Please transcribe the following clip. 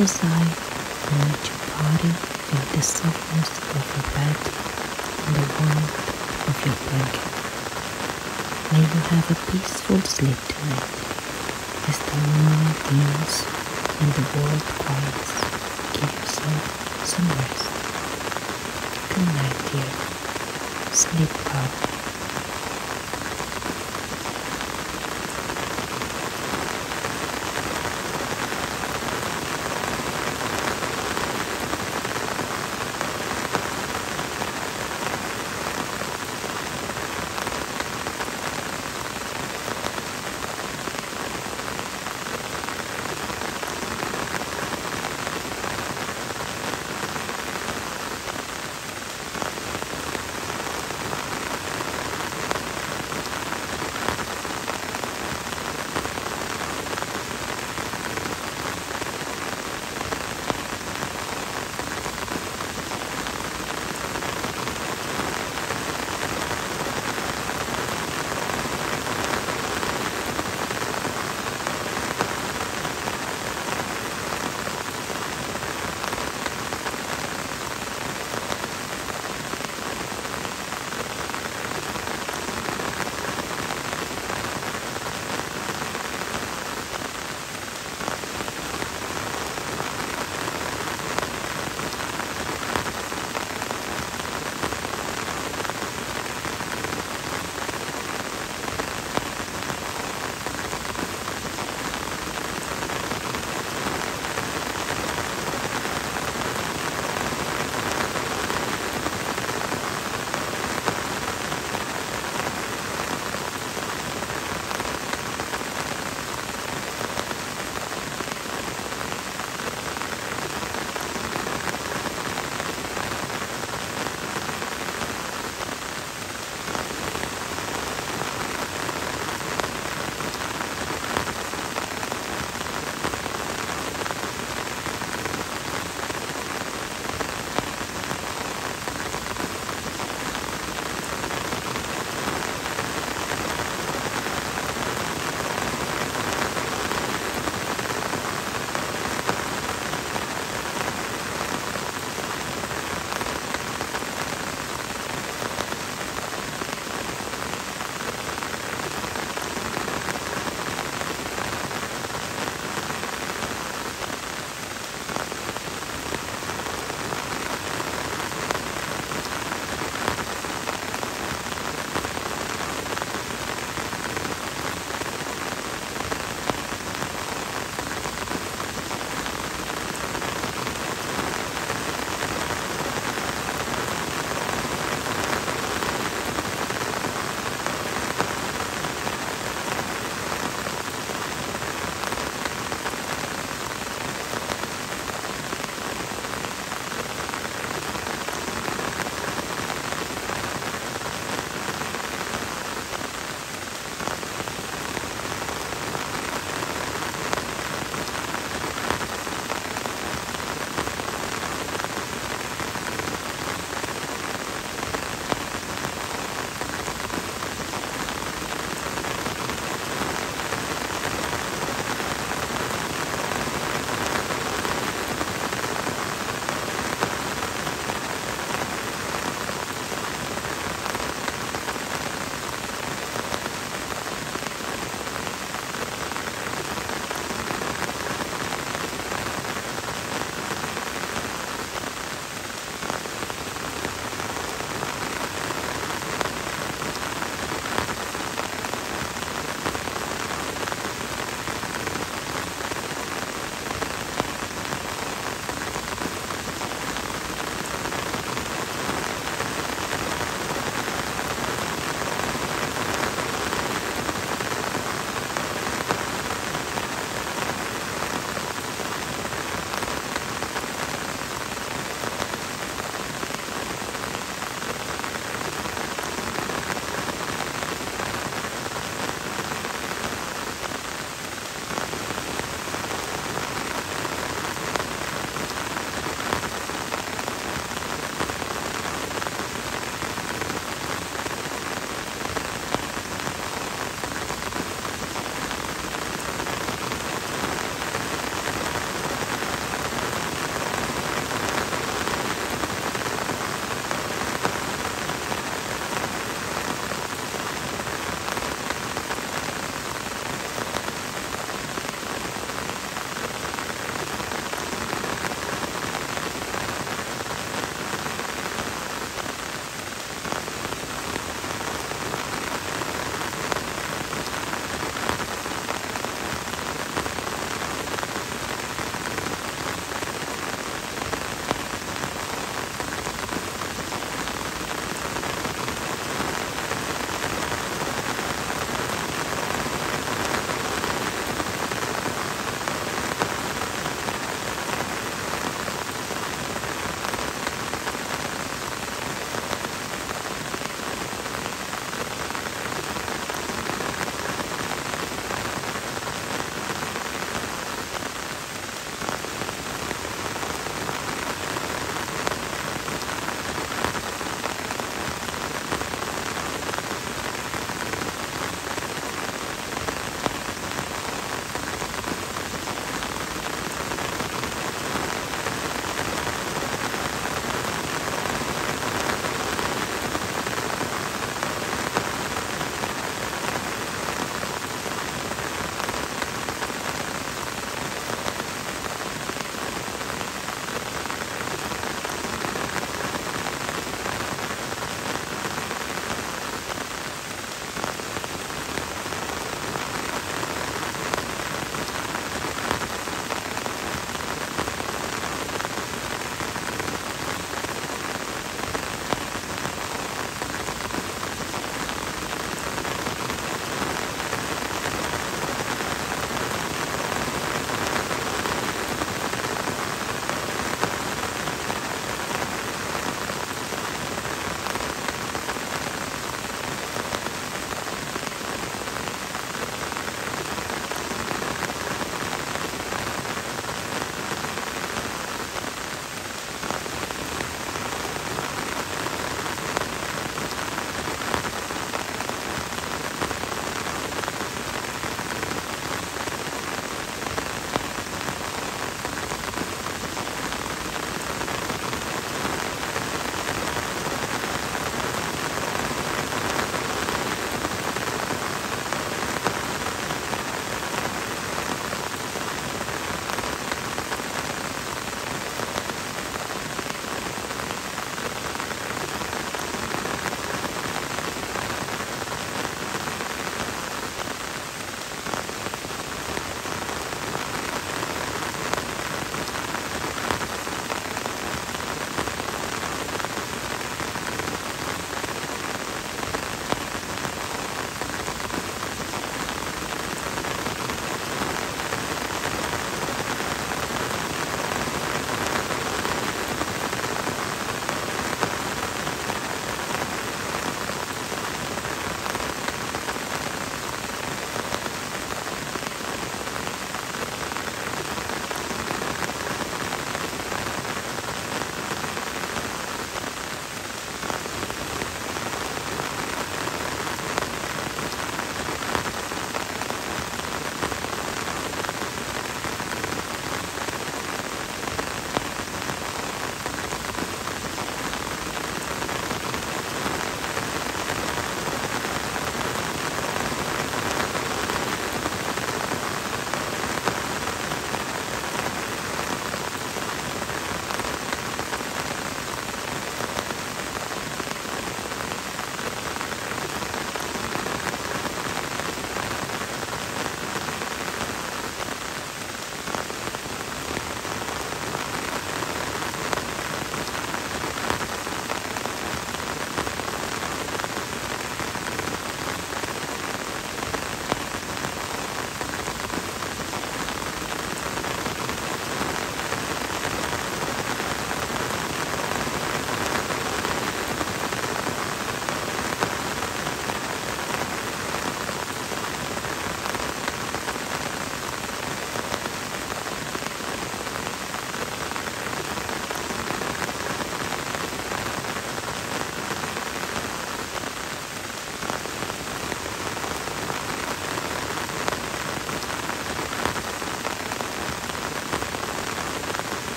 as I and let your body feel the softness of your bed and the warmth of your blanket. May you have a peaceful sleep tonight as the moon dims and the world quiets. Give yourself some rest. Good night, dear. Sleep well.